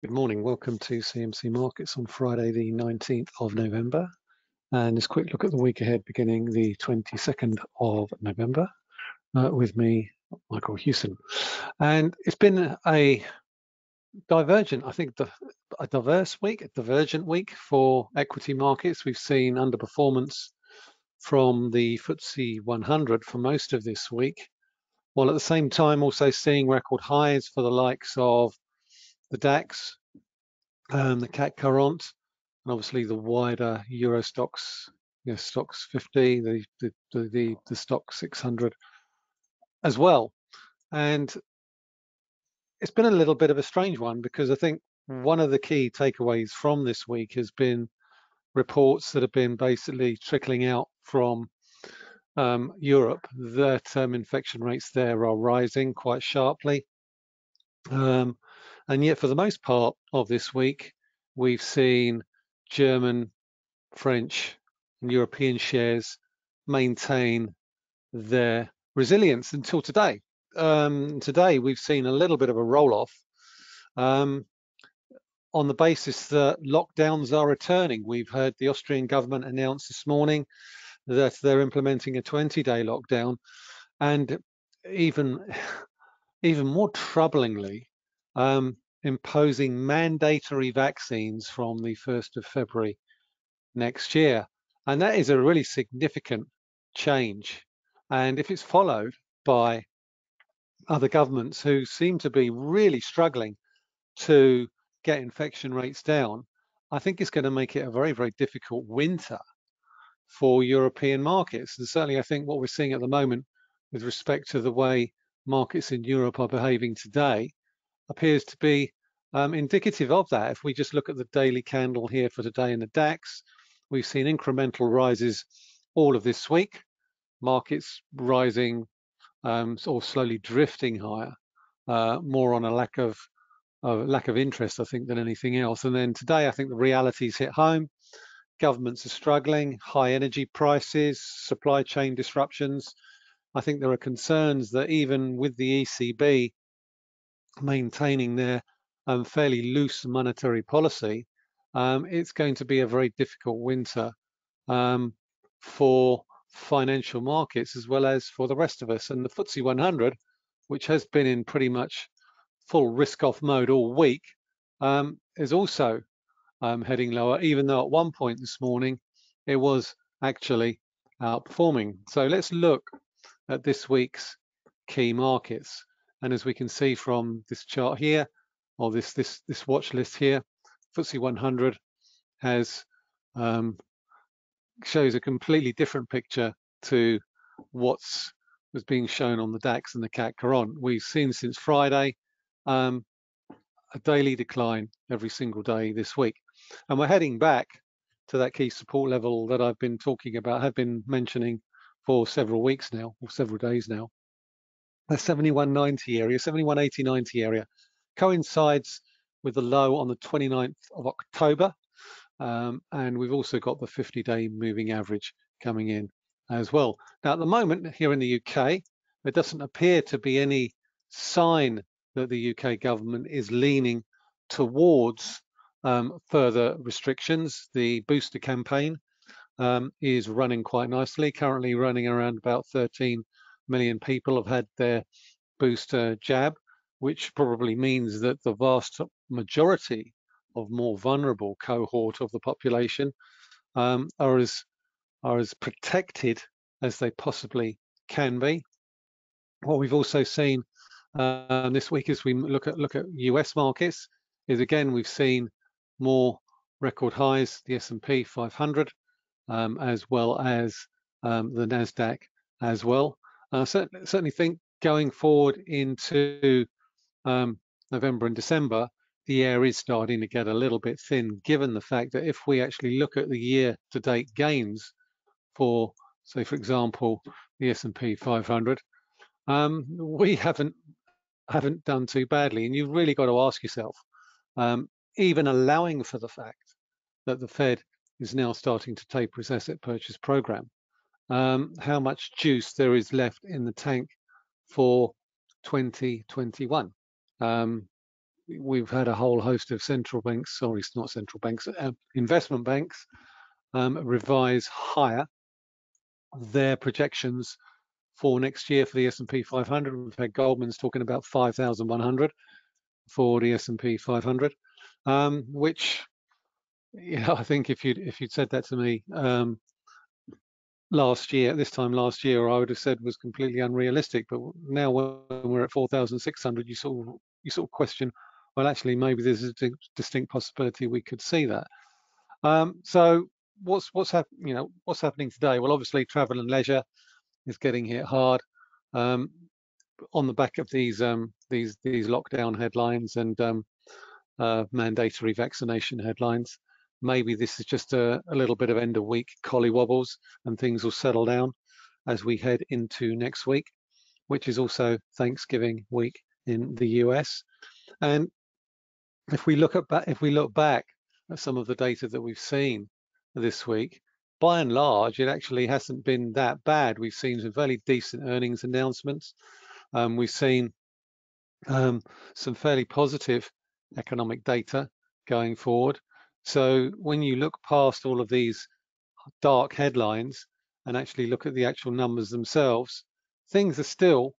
Good morning. Welcome to CMC Markets on Friday, the 19th of November. And this quick look at the week ahead beginning the 22nd of November uh, with me, Michael Hewson. And it's been a divergent, I think, a diverse week, a divergent week for equity markets. We've seen underperformance from the FTSE 100 for most of this week, while at the same time also seeing record highs for the likes of the DAX, um, the CAC 40, and obviously the wider Euro Stoxx, you know, Stoxx 50, the, the, the, the Stoxx 600 as well. And it's been a little bit of a strange one because I think one of the key takeaways from this week has been reports that have been basically trickling out from um, Europe that um, infection rates there are rising quite sharply. Um, and yet, for the most part of this week, we've seen German, French, and European shares maintain their resilience until today. Um, today, we've seen a little bit of a roll off um, on the basis that lockdowns are returning. We've heard the Austrian government announce this morning that they're implementing a 20 day lockdown. And even, even more troublingly, um, imposing mandatory vaccines from the 1st of February next year. And that is a really significant change. And if it's followed by other governments who seem to be really struggling to get infection rates down, I think it's going to make it a very, very difficult winter for European markets. And certainly, I think what we're seeing at the moment with respect to the way markets in Europe are behaving today appears to be um, indicative of that. If we just look at the daily candle here for today in the DAX, we've seen incremental rises all of this week, markets rising um, or slowly drifting higher, uh, more on a lack of uh, lack of interest, I think, than anything else. And then today, I think the realities hit home. Governments are struggling, high energy prices, supply chain disruptions. I think there are concerns that even with the ECB maintaining their um, fairly loose monetary policy, um, it's going to be a very difficult winter um, for financial markets as well as for the rest of us. And the FTSE 100, which has been in pretty much full risk-off mode all week, um, is also um, heading lower, even though at one point this morning it was actually outperforming. So let's look at this week's key markets. And as we can see from this chart here, or this this this watch list here, FTSE 100 has um, shows a completely different picture to what's was being shown on the DAX and the CAC Quarante. We've seen since Friday um, a daily decline every single day this week, and we're heading back to that key support level that I've been talking about, have been mentioning for several weeks now, or several days now. The 7190 area, 7180, 90 area coincides with the low on the 29th of October. Um, and we've also got the 50-day moving average coming in as well. Now, at the moment here in the UK, there doesn't appear to be any sign that the UK government is leaning towards um, further restrictions. The booster campaign um, is running quite nicely, currently running around about 13 million people have had their booster jab which probably means that the vast majority of more vulnerable cohort of the population um, are as are as protected as they possibly can be. What we've also seen uh, this week as we look at look at US markets is again we've seen more record highs, the S&P 500, um, as well as um, the Nasdaq as well. I uh, certainly, think going forward into um, November and December, the air is starting to get a little bit thin, given the fact that if we actually look at the year-to-date gains for, say, for example, the S&P 500, um, we haven't haven't done too badly. And you've really got to ask yourself, um, even allowing for the fact that the Fed is now starting to taper its asset purchase program, um, how much juice there is left in the tank for 2021. Um, we've had a whole host of central banks, sorry, it's not central banks, uh, investment banks um, revise higher their projections for next year for the S&P 500. We've had Goldman's talking about 5,100 for the S&P 500, um, which yeah, I think if you'd if you'd said that to me um, last year, at this time last year, I would have said was completely unrealistic. But now when we're at 4,600, you sort of you sort of question, well, actually, maybe there's a distinct possibility we could see that. Um, so what's what's happening? You know, what's happening today? Well, obviously, travel and leisure is getting hit hard um, on the back of these um, these these lockdown headlines and um, uh, mandatory vaccination headlines. Maybe this is just a, a little bit of end of week collie wobbles, and things will settle down as we head into next week, which is also Thanksgiving week in the US. And if we look at if we look back at some of the data that we've seen this week, by and large, it actually hasn't been that bad. We've seen some fairly decent earnings announcements. Um, we've seen um, some fairly positive economic data going forward. So when you look past all of these dark headlines and actually look at the actual numbers themselves, things are still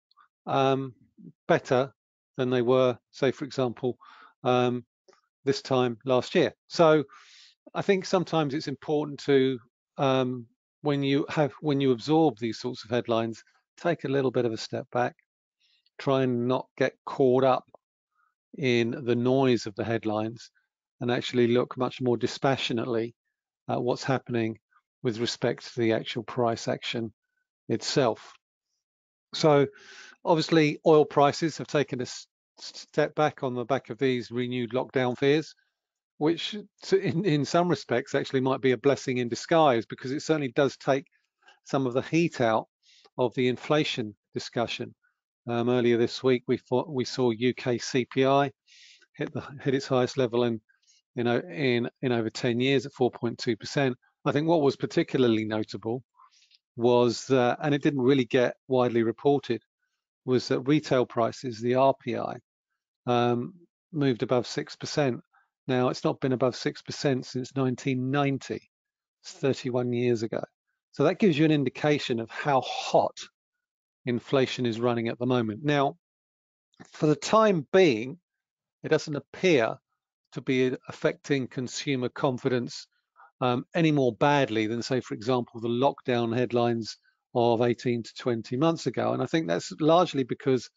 um, better than they were, say, for example, um, this time last year. So I think sometimes it's important to um, when you have when you absorb these sorts of headlines, take a little bit of a step back, try and not get caught up in the noise of the headlines, and actually look much more dispassionately at what's happening with respect to the actual price action itself. So obviously oil prices have taken a step back on the back of these renewed lockdown fears which in, in some respects actually might be a blessing in disguise because it certainly does take some of the heat out of the inflation discussion. Um, earlier this week, we thought we saw UK CPI hit the hit its highest level in you know in in over 10 years at 4.2 percent. I think what was particularly notable was that, and it didn't really get widely reported, was that retail prices, the RPI, um, moved above six percent now, it's not been above 6% since 1990. It's 31 years ago. So that gives you an indication of how hot inflation is running at the moment. Now, for the time being, it doesn't appear to be affecting consumer confidence um, any more badly than, say, for example, the lockdown headlines of 18 to 20 months ago. And I think that's largely because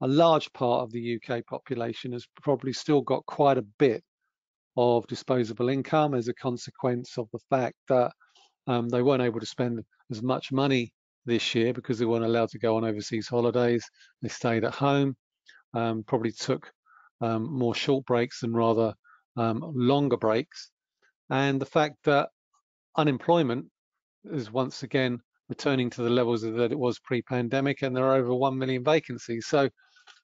a large part of the UK population has probably still got quite a bit of disposable income as a consequence of the fact that um, they weren't able to spend as much money this year because they weren't allowed to go on overseas holidays. They stayed at home, um, probably took um, more short breaks than rather um, longer breaks. And the fact that unemployment is once again returning to the levels that it was pre-pandemic and there are over 1 million vacancies. So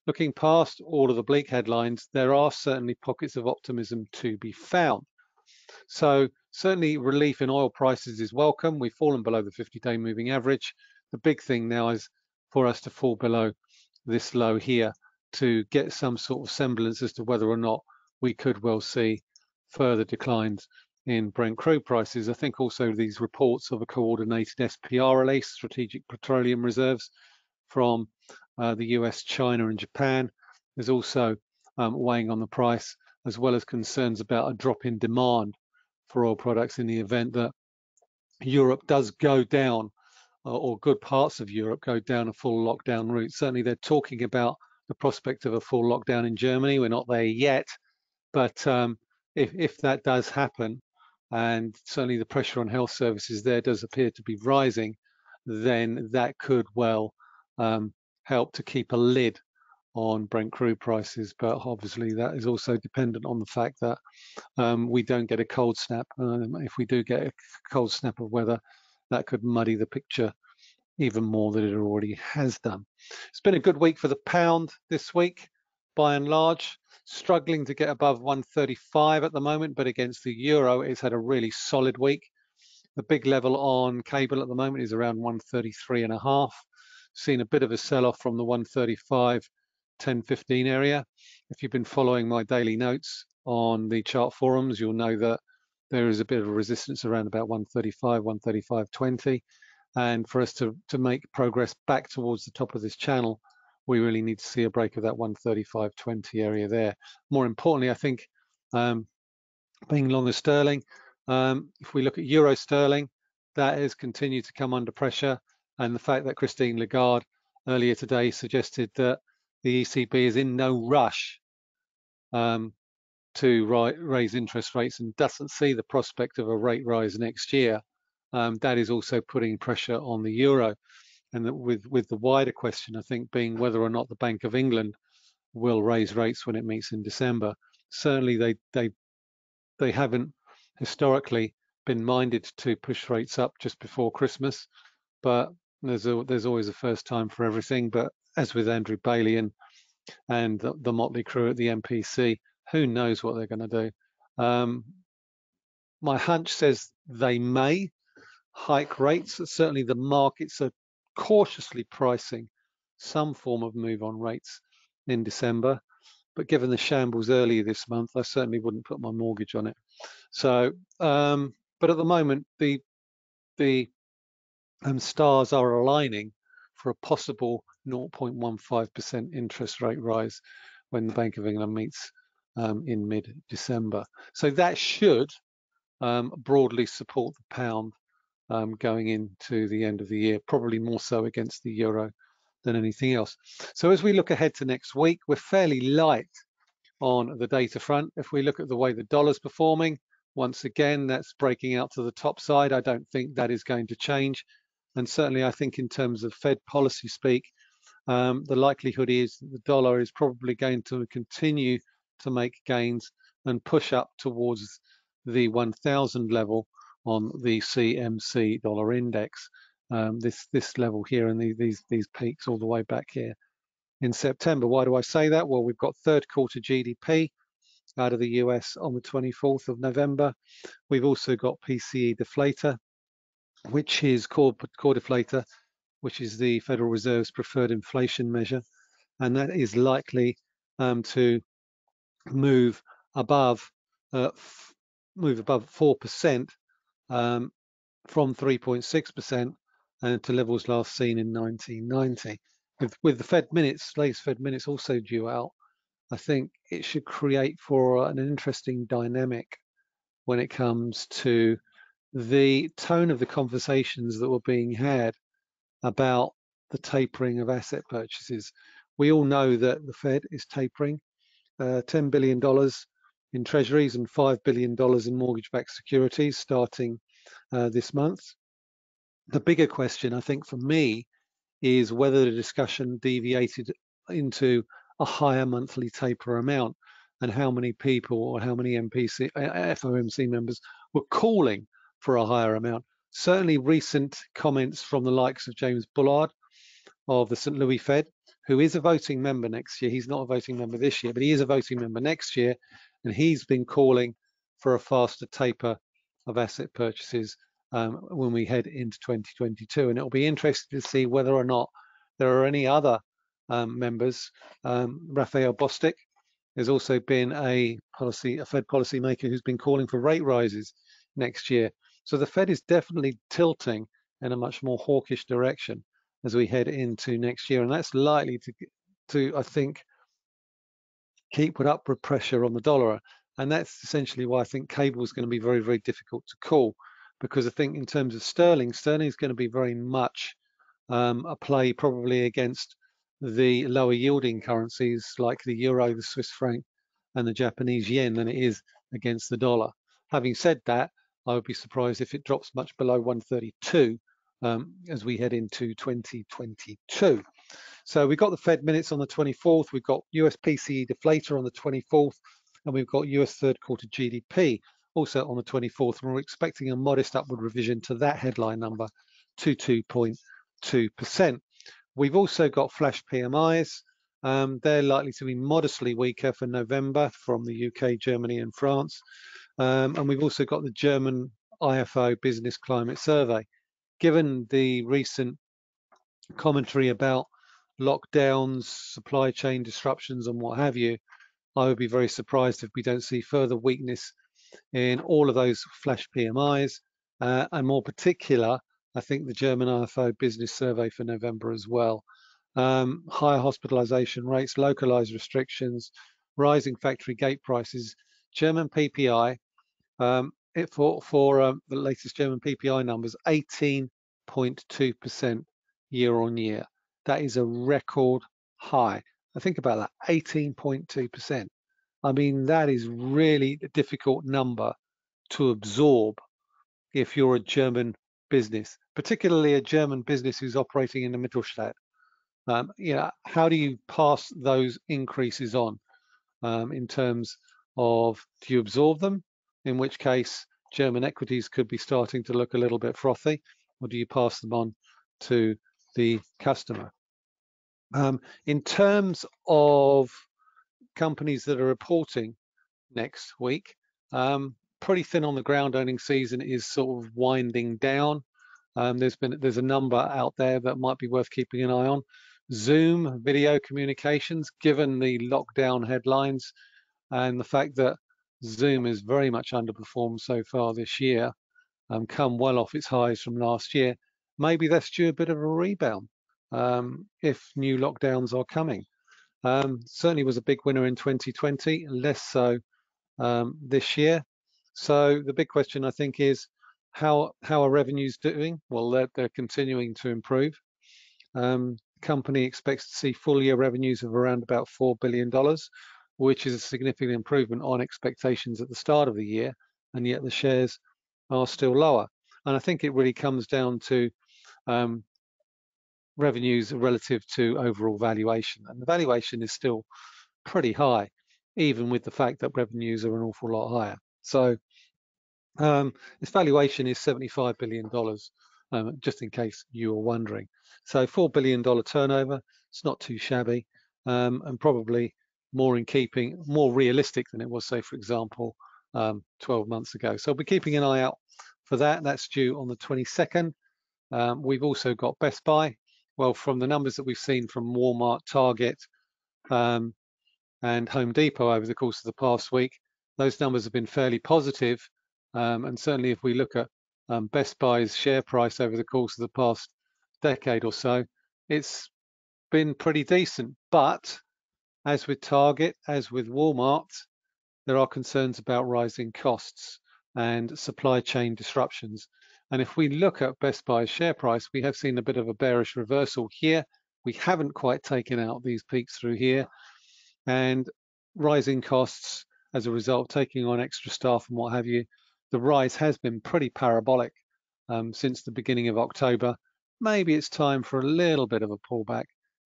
Looking past all of the bleak headlines, there are certainly pockets of optimism to be found. So certainly relief in oil prices is welcome. We've fallen below the 50-day moving average. The big thing now is for us to fall below this low here to get some sort of semblance as to whether or not we could well see further declines in Brent crude prices. I think also these reports of a coordinated SPR release, Strategic Petroleum Reserves, from uh, the US, China, and Japan is also um, weighing on the price, as well as concerns about a drop in demand for oil products in the event that Europe does go down, uh, or good parts of Europe go down a full lockdown route. Certainly, they're talking about the prospect of a full lockdown in Germany. We're not there yet, but um, if, if that does happen, and certainly the pressure on health services there does appear to be rising, then that could well um, help to keep a lid on Brent crude prices, but obviously that is also dependent on the fact that um, we don't get a cold snap. Um, if we do get a cold snap of weather, that could muddy the picture even more than it already has done. It's been a good week for the pound this week, by and large, struggling to get above 135 at the moment, but against the euro, it's had a really solid week. The big level on cable at the moment is around 133 and a half seen a bit of a sell-off from the 135 1015 area. If you've been following my daily notes on the chart forums, you'll know that there is a bit of resistance around about 135, 135.20. And for us to, to make progress back towards the top of this channel, we really need to see a break of that 135.20 area there. More importantly, I think um, being longer sterling, um, if we look at euro sterling, that has continued to come under pressure. And the fact that Christine Lagarde earlier today suggested that the ECB is in no rush um, to raise interest rates and doesn't see the prospect of a rate rise next year, um, that is also putting pressure on the euro. And with with the wider question, I think, being whether or not the Bank of England will raise rates when it meets in December. Certainly, they they they haven't historically been minded to push rates up just before Christmas, but there's a, there's always a first time for everything. But as with Andrew Bailey and and the, the motley crew at the MPC, who knows what they're going to do? Um, my hunch says they may hike rates. Certainly, the markets are cautiously pricing some form of move on rates in December. But given the shambles earlier this month, I certainly wouldn't put my mortgage on it. So, um, but at the moment, the the um, stars are aligning for a possible 0.15% interest rate rise when the Bank of England meets um, in mid-December. So that should um, broadly support the pound um, going into the end of the year, probably more so against the euro than anything else. So as we look ahead to next week, we're fairly light on the data front. If we look at the way the dollar's performing, once again, that's breaking out to the top side. I don't think that is going to change. And certainly I think in terms of Fed policy speak, um, the likelihood is the dollar is probably going to continue to make gains and push up towards the 1000 level on the CMC dollar index. Um, this this level here and the, these these peaks all the way back here in September. Why do I say that? Well, we've got third quarter GDP out of the US on the 24th of November. We've also got PCE deflator, which is core, core deflator, which is the Federal Reserve's preferred inflation measure, and that is likely um, to move above uh, move above four percent um, from 3.6 percent to levels last seen in 1990. With, with the Fed minutes, latest Fed minutes also due out, I think it should create for an interesting dynamic when it comes to the tone of the conversations that were being had about the tapering of asset purchases. We all know that the Fed is tapering uh, $10 billion in treasuries and $5 billion in mortgage-backed securities starting uh, this month. The bigger question, I think, for me, is whether the discussion deviated into a higher monthly taper amount and how many people or how many MPC, FOMC members were calling for a higher amount. Certainly recent comments from the likes of James Bullard of the St. Louis Fed who is a voting member next year. He's not a voting member this year, but he is a voting member next year. And he's been calling for a faster taper of asset purchases um, when we head into 2022. And it'll be interesting to see whether or not there are any other um, members. Um, Raphael Bostic has also been a policy, a Fed policymaker who's been calling for rate rises next year. So the Fed is definitely tilting in a much more hawkish direction as we head into next year. And that's likely to, to I think, keep put upward pressure on the dollar. And that's essentially why I think cable is going to be very, very difficult to call. Because I think in terms of sterling, sterling is going to be very much um, a play probably against the lower yielding currencies like the euro, the Swiss franc, and the Japanese yen than it is against the dollar. Having said that, I would be surprised if it drops much below 132 um, as we head into 2022. So we've got the Fed minutes on the 24th, we've got US PCE deflator on the 24th, and we've got US third quarter GDP also on the 24th, and we're expecting a modest upward revision to that headline number to 2.2%. We've also got flash PMIs. Um, they're likely to be modestly weaker for November from the UK, Germany, and France. Um, and we've also got the German IFO Business Climate Survey given the recent commentary about lockdowns, supply chain disruptions, and what have you, I would be very surprised if we don't see further weakness in all of those flash PMIs, uh, and more particular, I think the German IFO business survey for November as well. Um, higher hospitalization rates, localized restrictions, rising factory gate prices, German PPI, um, it for, for um, the latest German PPI numbers, 18.2% year on year. That is a record high. I think about that, 18.2%. I mean, that is really a difficult number to absorb if you're a German business, particularly a German business who's operating in the Mittelstand. Um, you know, how do you pass those increases on um, in terms of do you absorb them? In which case, German equities could be starting to look a little bit frothy, or do you pass them on to the customer? Um, in terms of companies that are reporting next week. Um, pretty thin on the ground earning season is sort of winding down. Um, there's been there's a number out there that might be worth keeping an eye on. Zoom video communications, given the lockdown headlines and the fact that Zoom is very much underperformed so far this year, um, come well off its highs from last year. Maybe that's due a bit of a rebound um, if new lockdowns are coming. Um, certainly was a big winner in 2020, less so um, this year. So the big question I think is how how are revenues doing? Well, they're, they're continuing to improve. Um, company expects to see full year revenues of around about four billion dollars, which is a significant improvement on expectations at the start of the year, and yet the shares are still lower. And I think it really comes down to um, revenues relative to overall valuation. And the valuation is still pretty high, even with the fact that revenues are an awful lot higher. So um, its valuation is $75 billion, um, just in case you were wondering. So $4 billion turnover, it's not too shabby, um, and probably more in keeping, more realistic than it was, say, for example, um, 12 months ago. So I'll be keeping an eye out for that. That's due on the 22nd. Um, we've also got Best Buy, well, from the numbers that we've seen from Walmart, Target, um, and Home Depot over the course of the past week, those numbers have been fairly positive. Um, and certainly if we look at um, Best Buy's share price over the course of the past decade or so, it's been pretty decent. But as with Target, as with Walmart, there are concerns about rising costs and supply chain disruptions. And if we look at Best Buy's share price, we have seen a bit of a bearish reversal here. We haven't quite taken out these peaks through here and rising costs as a result, taking on extra staff and what have you. The rise has been pretty parabolic um, since the beginning of October. Maybe it's time for a little bit of a pullback,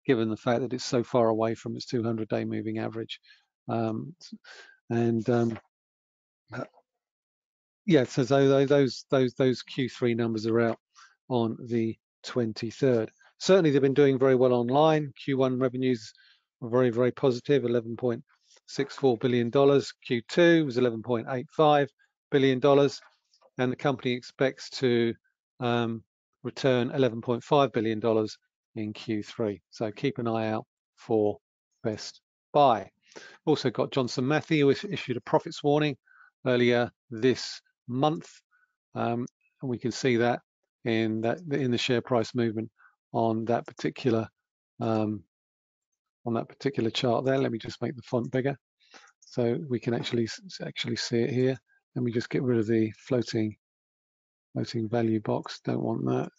given the fact that it's so far away from its 200-day moving average. Um, and um, yeah, so those those those Q3 numbers are out on the 23rd. Certainly, they've been doing very well online. Q1 revenues were very very positive, 11.64 billion dollars. Q2 was 11.85 billion dollars, and the company expects to um, return 11.5 billion dollars in Q3. So keep an eye out for Best Buy. Also got Johnson Matthey who issued a profits warning earlier this month. Um, and we can see that in that in the share price movement on that particular um, on that particular chart there. Let me just make the font bigger so we can actually actually see it here. Let me just get rid of the floating floating value box. Don't want that.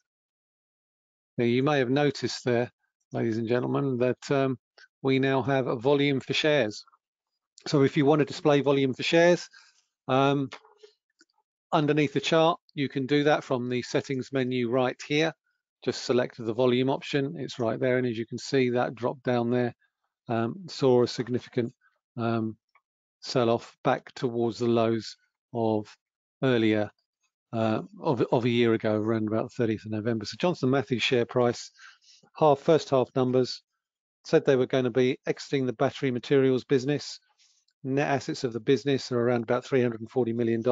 Now you may have noticed there, ladies and gentlemen, that um, we now have a volume for shares. So if you want to display volume for shares, um, underneath the chart, you can do that from the settings menu right here. Just select the volume option, it's right there. And as you can see, that drop down there um, saw a significant um, sell off back towards the lows of earlier uh, of, of a year ago, around about 30th of November. So Johnson Matthey's share price, half first half numbers, said they were going to be exiting the battery materials business. Net assets of the business are around about $340 million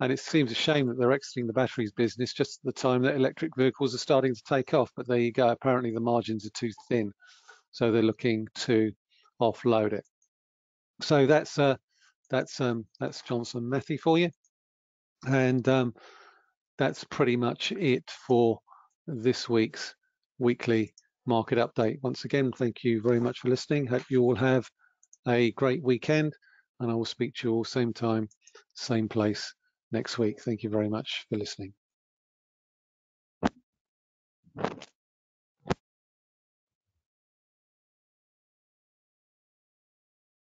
and it seems a shame that they're exiting the batteries business just at the time that electric vehicles are starting to take off. But there you go. Apparently the margins are too thin, so they're looking to offload it. So that's uh, that's um, that's Johnson Matthey for you, and um, that's pretty much it for this week's weekly market update. Once again, thank you very much for listening. Hope you all have a great weekend, and I will speak to you all same time, same place next week. Thank you very much for listening.